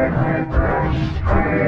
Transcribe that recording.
Hey, hey, hey, hey.